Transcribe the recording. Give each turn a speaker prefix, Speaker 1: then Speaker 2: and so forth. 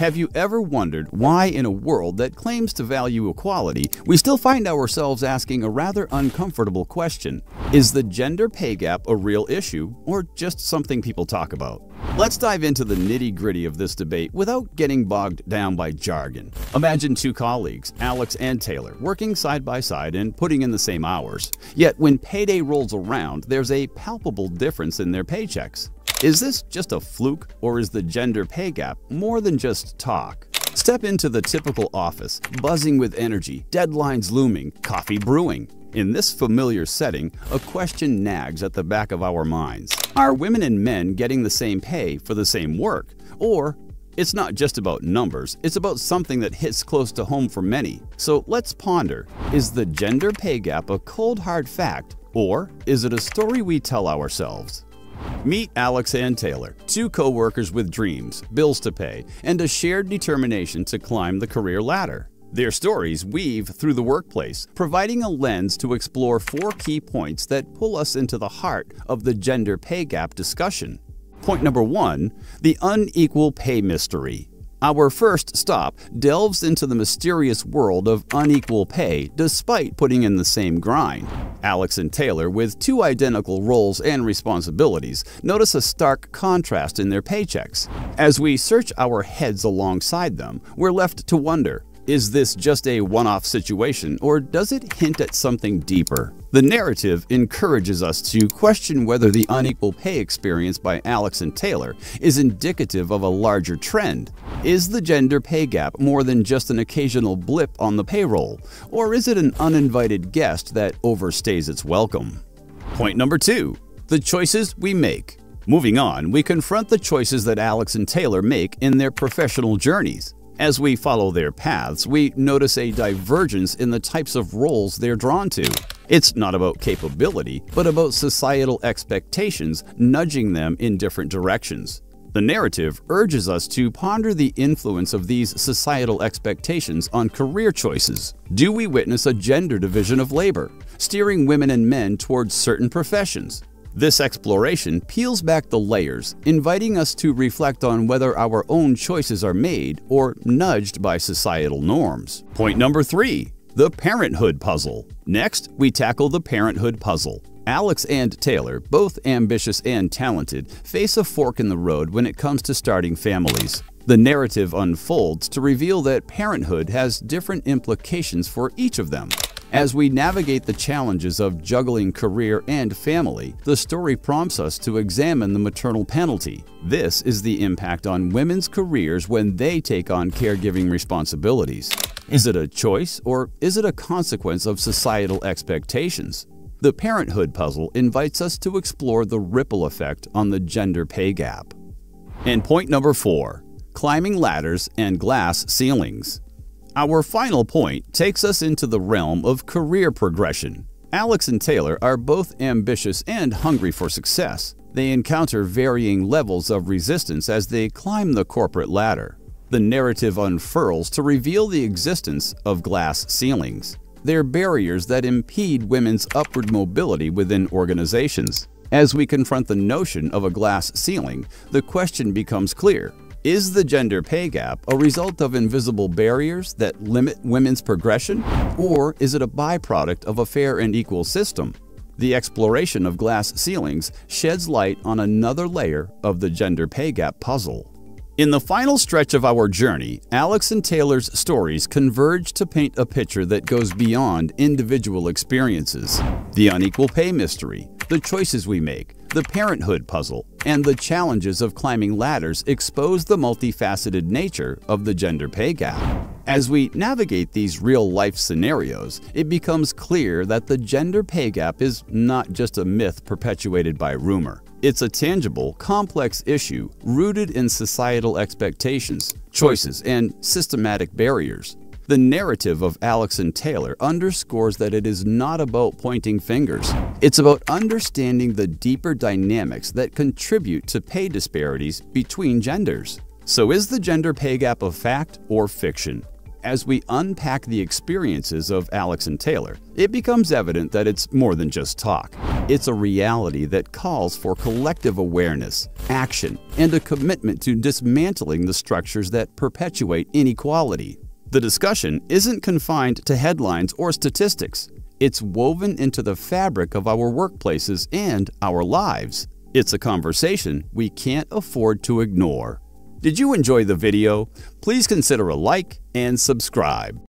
Speaker 1: Have you ever wondered why, in a world that claims to value equality, we still find ourselves asking a rather uncomfortable question? Is the gender pay gap a real issue, or just something people talk about? Let's dive into the nitty gritty of this debate without getting bogged down by jargon. Imagine two colleagues, Alex and Taylor, working side by side and putting in the same hours. Yet when payday rolls around, there's a palpable difference in their paychecks. Is this just a fluke, or is the gender pay gap more than just talk? Step into the typical office, buzzing with energy, deadlines looming, coffee brewing. In this familiar setting, a question nags at the back of our minds. Are women and men getting the same pay for the same work? Or it's not just about numbers, it's about something that hits close to home for many. So let's ponder is the gender pay gap a cold hard fact, or is it a story we tell ourselves? Meet Alex and Taylor, two co-workers with dreams, bills to pay, and a shared determination to climb the career ladder. Their stories weave through the workplace, providing a lens to explore four key points that pull us into the heart of the gender pay gap discussion. Point number one, the unequal pay mystery. Our first stop delves into the mysterious world of unequal pay despite putting in the same grind. Alex and Taylor, with two identical roles and responsibilities, notice a stark contrast in their paychecks. As we search our heads alongside them, we're left to wonder is this just a one off situation, or does it hint at something deeper? The narrative encourages us to question whether the unequal pay experience by Alex and Taylor is indicative of a larger trend. Is the gender pay gap more than just an occasional blip on the payroll, or is it an uninvited guest that overstays its welcome? Point number two the choices we make. Moving on, we confront the choices that Alex and Taylor make in their professional journeys. As we follow their paths, we notice a divergence in the types of roles they're drawn to. It's not about capability, but about societal expectations nudging them in different directions. The narrative urges us to ponder the influence of these societal expectations on career choices. Do we witness a gender division of labor, steering women and men towards certain professions? This exploration peels back the layers, inviting us to reflect on whether our own choices are made or nudged by societal norms. Point number three the parenthood puzzle. Next, we tackle the parenthood puzzle. Alex and Taylor, both ambitious and talented, face a fork in the road when it comes to starting families. The narrative unfolds to reveal that parenthood has different implications for each of them. As we navigate the challenges of juggling career and family, the story prompts us to examine the maternal penalty. This is the impact on women's careers when they take on caregiving responsibilities. Is it a choice or is it a consequence of societal expectations? The parenthood puzzle invites us to explore the ripple effect on the gender pay gap. And point number four climbing ladders and glass ceilings. Our final point takes us into the realm of career progression. Alex and Taylor are both ambitious and hungry for success. They encounter varying levels of resistance as they climb the corporate ladder. The narrative unfurls to reveal the existence of glass ceilings. They're barriers that impede women's upward mobility within organizations. As we confront the notion of a glass ceiling, the question becomes clear is the gender pay gap a result of invisible barriers that limit women's progression, or is it a byproduct of a fair and equal system? The exploration of glass ceilings sheds light on another layer of the gender pay gap puzzle. In the final stretch of our journey, Alex and Taylor's stories converge to paint a picture that goes beyond individual experiences. The unequal pay mystery, the choices we make, the parenthood puzzle, and the challenges of climbing ladders expose the multifaceted nature of the gender pay gap. As we navigate these real life scenarios, it becomes clear that the gender pay gap is not just a myth perpetuated by rumor. It's a tangible, complex issue rooted in societal expectations, choices, and systematic barriers. The narrative of Alex and Taylor underscores that it is not about pointing fingers. It's about understanding the deeper dynamics that contribute to pay disparities between genders. So is the gender pay gap a fact or fiction? As we unpack the experiences of Alex and Taylor, it becomes evident that it's more than just talk. It's a reality that calls for collective awareness, action, and a commitment to dismantling the structures that perpetuate inequality. The discussion isn't confined to headlines or statistics. It's woven into the fabric of our workplaces and our lives. It's a conversation we can't afford to ignore. Did you enjoy the video? Please consider a like and subscribe.